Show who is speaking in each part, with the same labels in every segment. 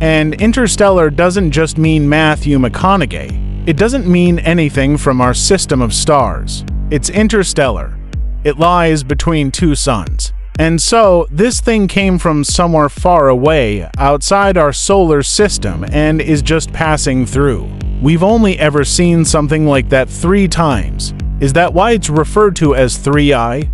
Speaker 1: And interstellar doesn't just mean Matthew McConaughey. It doesn't mean anything from our system of stars. It's interstellar. It lies between two suns. And so, this thing came from somewhere far away, outside our solar system, and is just passing through. We've only ever seen something like that three times. Is that why it's referred to as 3i?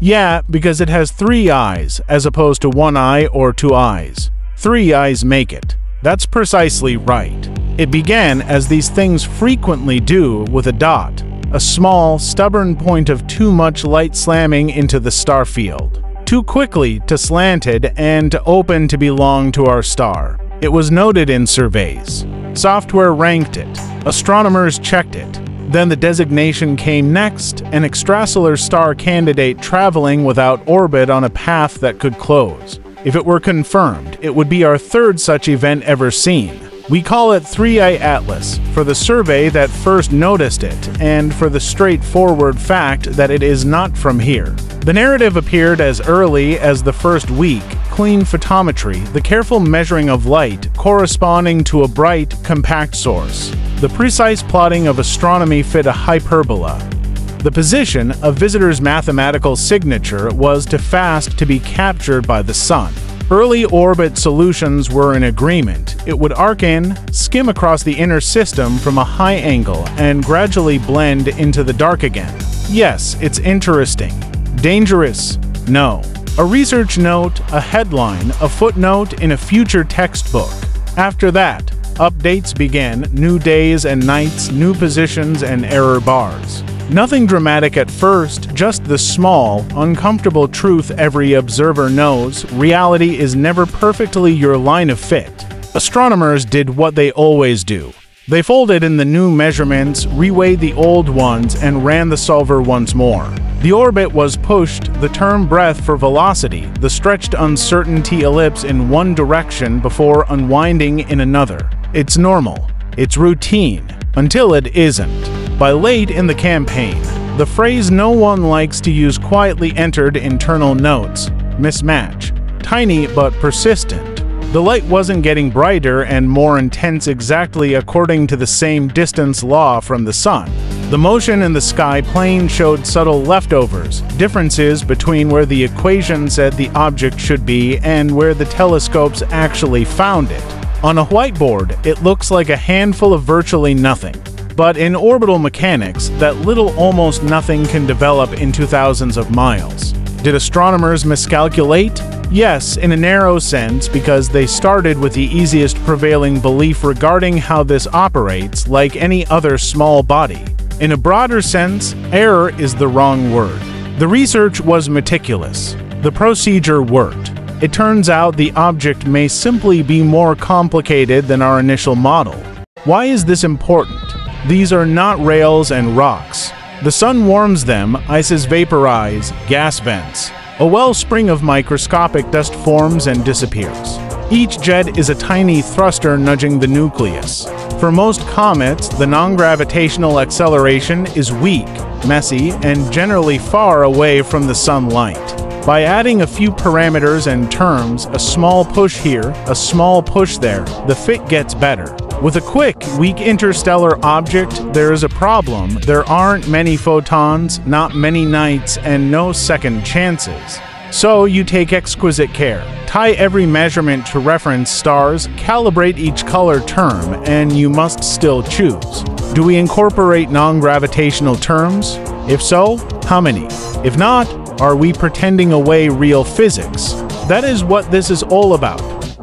Speaker 1: Yeah, because it has three eyes, as opposed to one eye or two eyes. Three eyes make it. That's precisely right. It began as these things frequently do with a dot, a small, stubborn point of too much light slamming into the star field too quickly to slanted and to open to belong to our star. It was noted in surveys. Software ranked it. Astronomers checked it. Then the designation came next, an extrasolar star candidate traveling without orbit on a path that could close. If it were confirmed, it would be our third such event ever seen. We call it 3i Atlas for the survey that first noticed it, and for the straightforward fact that it is not from here. The narrative appeared as early as the first week clean photometry, the careful measuring of light corresponding to a bright, compact source. The precise plotting of astronomy fit a hyperbola. The position of visitor's mathematical signature was too fast to be captured by the sun. Early orbit solutions were in agreement. It would arc in, skim across the inner system from a high angle, and gradually blend into the dark again. Yes, it's interesting. Dangerous? No. A research note, a headline, a footnote in a future textbook. After that, updates begin, new days and nights, new positions, and error bars. Nothing dramatic at first, just the small, uncomfortable truth every observer knows reality is never perfectly your line of fit. Astronomers did what they always do. They folded in the new measurements, reweighed the old ones, and ran the solver once more. The orbit was pushed, the term breath for velocity, the stretched uncertainty ellipse in one direction before unwinding in another. It's normal. It's routine. Until it isn't. By late in the campaign, the phrase no one likes to use quietly entered internal notes, mismatch, tiny but persistent. The light wasn't getting brighter and more intense exactly according to the same distance law from the sun. The motion in the sky plane showed subtle leftovers, differences between where the equation said the object should be and where the telescopes actually found it. On a whiteboard, it looks like a handful of virtually nothing. But in orbital mechanics, that little almost nothing can develop into thousands of miles. Did astronomers miscalculate? Yes, in a narrow sense, because they started with the easiest prevailing belief regarding how this operates, like any other small body. In a broader sense, error is the wrong word. The research was meticulous. The procedure worked. It turns out the object may simply be more complicated than our initial model. Why is this important? These are not rails and rocks. The sun warms them, ices vaporize, gas vents. A wellspring of microscopic dust forms and disappears. Each jet is a tiny thruster nudging the nucleus. For most comets, the non-gravitational acceleration is weak, messy, and generally far away from the sunlight. By adding a few parameters and terms, a small push here, a small push there, the fit gets better. With a quick, weak interstellar object, there is a problem. There aren't many photons, not many nights, and no second chances. So you take exquisite care. Tie every measurement to reference stars, calibrate each color term, and you must still choose. Do we incorporate non-gravitational terms? If so, how many? If not, are we pretending away real physics? That is what this is all about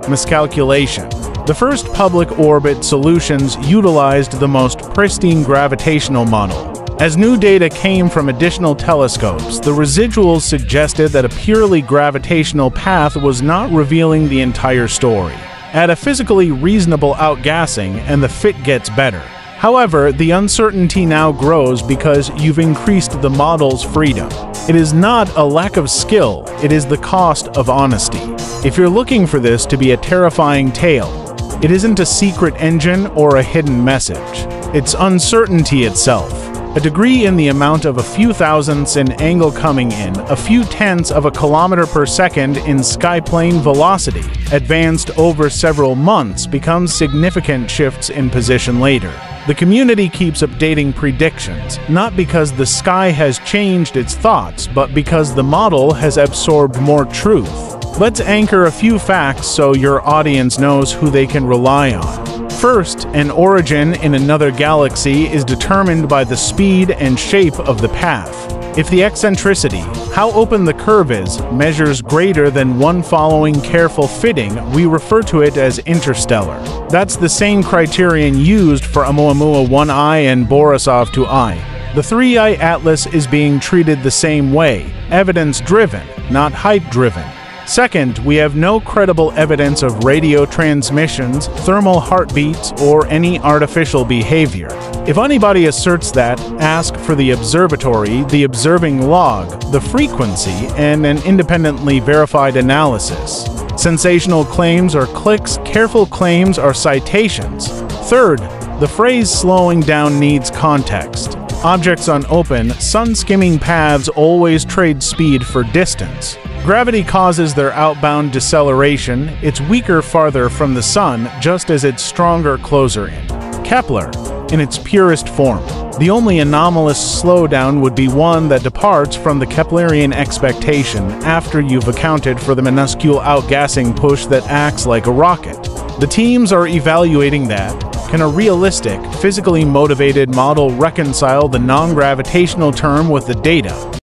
Speaker 1: miscalculation. The first public orbit solutions utilized the most pristine gravitational model. As new data came from additional telescopes, the residuals suggested that a purely gravitational path was not revealing the entire story. At a physically reasonable outgassing and the fit gets better. However, the uncertainty now grows because you've increased the model's freedom. It is not a lack of skill, it is the cost of honesty. If you're looking for this to be a terrifying tale, it isn't a secret engine or a hidden message. It's uncertainty itself. a degree in the amount of a few thousandths in angle coming in, a few tenths of a kilometer per second in skyplane velocity, advanced over several months becomes significant shifts in position later. The community keeps updating predictions, not because the sky has changed its thoughts, but because the model has absorbed more truth. Let's anchor a few facts so your audience knows who they can rely on. First, an origin in another galaxy is determined by the speed and shape of the path. If the eccentricity, how open the curve is, measures greater than one following careful fitting, we refer to it as interstellar. That's the same criterion used for Oumuamua 1I and Borisov 2I. The 3I Atlas is being treated the same way, evidence-driven, not hype-driven. Second, we have no credible evidence of radio transmissions, thermal heartbeats, or any artificial behavior. If anybody asserts that, ask for the observatory, the observing log, the frequency, and an independently verified analysis. Sensational claims are clicks, careful claims are citations. Third, the phrase slowing down needs context. Objects on open, sun skimming paths always trade speed for distance. Gravity causes their outbound deceleration, it's weaker farther from the Sun, just as it's stronger closer in. Kepler, in its purest form. The only anomalous slowdown would be one that departs from the Keplerian expectation after you've accounted for the minuscule outgassing push that acts like a rocket. The teams are evaluating that. Can a realistic, physically motivated model reconcile the non gravitational term with the data?